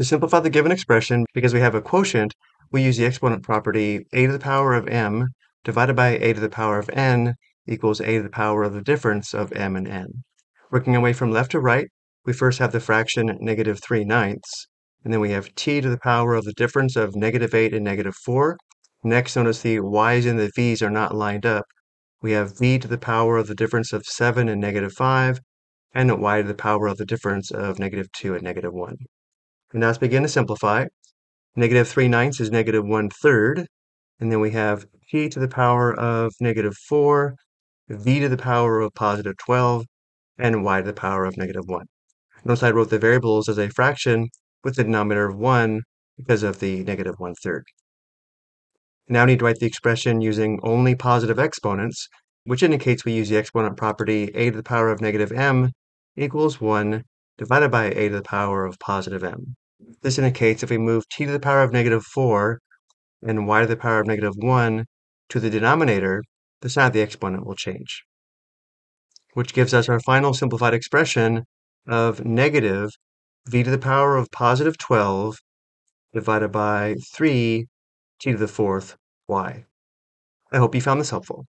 To simplify the given expression, because we have a quotient, we use the exponent property a to the power of m divided by a to the power of n equals a to the power of the difference of m and n. Working our way from left to right, we first have the fraction negative 3 ninths, and then we have t to the power of the difference of negative 8 and negative 4. Next, notice the y's and the v's are not lined up. We have v to the power of the difference of 7 and negative 5, and y to the power of the difference of negative 2 and negative 1. And now let's begin to simplify. Negative 3 ninths is negative 1 third, and then we have t to the power of negative 4, v to the power of positive 12, and y to the power of negative 1. Notice I wrote the variables as a fraction with the denominator of 1 because of the negative 1 third. Now I need to write the expression using only positive exponents, which indicates we use the exponent property a to the power of negative m equals 1 divided by a to the power of positive m. This indicates if we move t to the power of negative 4 and y to the power of negative 1 to the denominator, the sign of the exponent will change. Which gives us our final simplified expression of negative v to the power of positive 12 divided by 3 t to the fourth y. I hope you found this helpful.